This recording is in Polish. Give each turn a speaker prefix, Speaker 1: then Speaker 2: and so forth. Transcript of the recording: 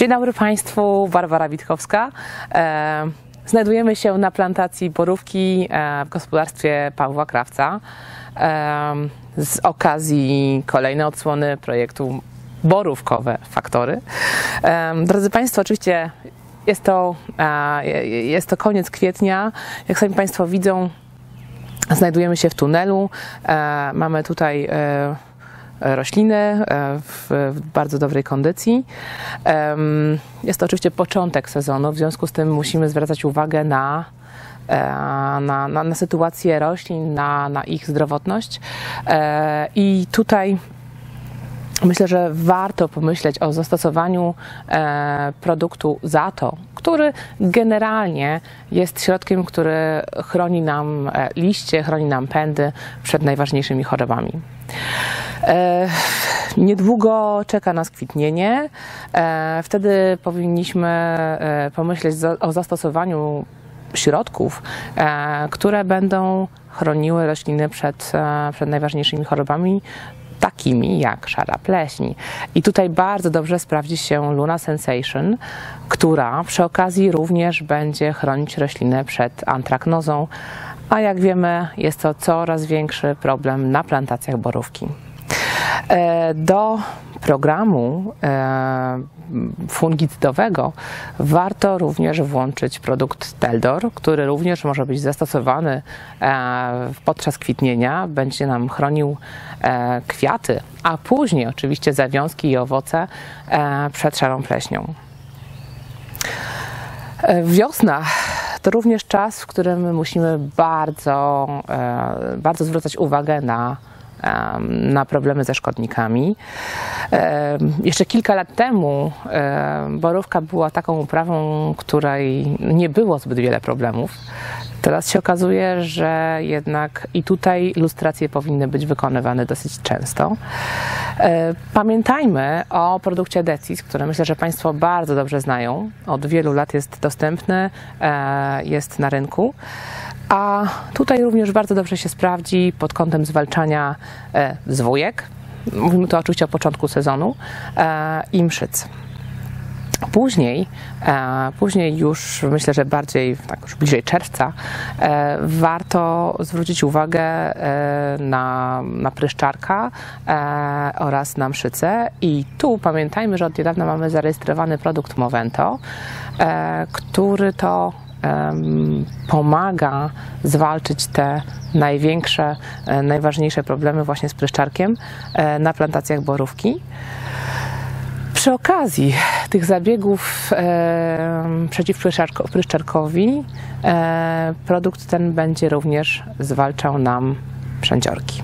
Speaker 1: Dzień dobry Państwu, Barbara Witkowska. E, Znajdujemy się na plantacji borówki e, w gospodarstwie Pawła Krawca e, z okazji kolejnej odsłony projektu Borówkowe Faktory. Drodzy Państwo, oczywiście jest to, jest to koniec kwietnia. Jak sami Państwo widzą, znajdujemy się w tunelu. Mamy tutaj rośliny e, w, bardzo dobrej kondycji. Jest to oczywiście początek sezonu, w związku z tym musimy zwracać uwagę na, e, na, na, na sytuację roślin, na, na ich zdrowotność. E, I tutaj Myślę, że warto pomyśleć o zastosowaniu e, produktu Zato, który generalnie jest środkiem, który chroni nam e, liście, chroni nam pędy przed najważniejszymi chorobami. E, Niedługo czeka nas kwitnienie. E, Wtedy powinniśmy e, pomyśleć o zastosowaniu środków, które będą chroniły rośliny przed, przed najważniejszymi chorobami, takimi jak szara pleśń. I tutaj bardzo dobrze sprawdzi się Luna Sensation, która przy okazji również będzie chronić rośliny przed antraknozą, a jak wiemy jest to coraz większy problem na plantacjach borówki. E, Do programu e, fungicydowego warto również włączyć produkt Teldor, który również może być zastosowany e, podczas kwitnienia, będzie nam chronił kwiaty, a później oczywiście zawiązki i owoce przed szarą pleśnią. Wiosna to również czas, w którym musimy bardzo, bardzo zwracać uwagę na, na problemy ze szkodnikami. Jeszcze kilka lat temu borówka była taką uprawą, której nie było zbyt wiele problemów. Teraz się okazuje, że jednak i tutaj lustracje powinny być wykonywane dosyć często. E, Pamiętajmy o produkcie Decis, który myślę, że Państwo bardzo dobrze znają. Od wielu lat jest dostępny, e, jest na rynku. A tutaj również bardzo dobrze się sprawdzi pod kątem zwalczania e, zwójek. Mówimy tu oczywiście o początku sezonu e, i mszyc. Później, e, później już myślę, że bardziej tak już bliżej czerwca warto zwrócić uwagę na, na pryszczarka oraz na mszycę i tu pamiętajmy, że od niedawna mamy zarejestrowany produkt Movento, który to pomaga zwalczyć te największe, e, najważniejsze problemy właśnie z pryszczarkiem e, na plantacjach borówki. Przy okazji tych zabiegów e, przeciw pryszczarko- pryszczarkowi e, produkt ten będzie również zwalczał nam przędziorki.